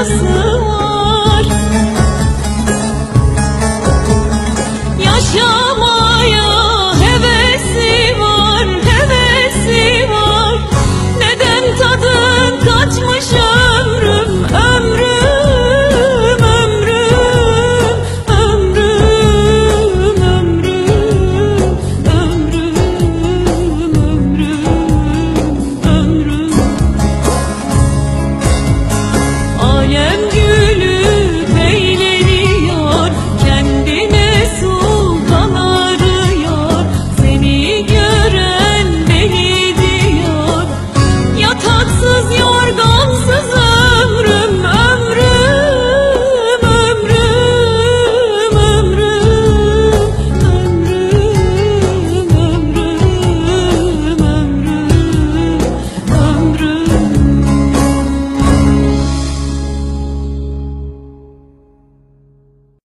nasıl?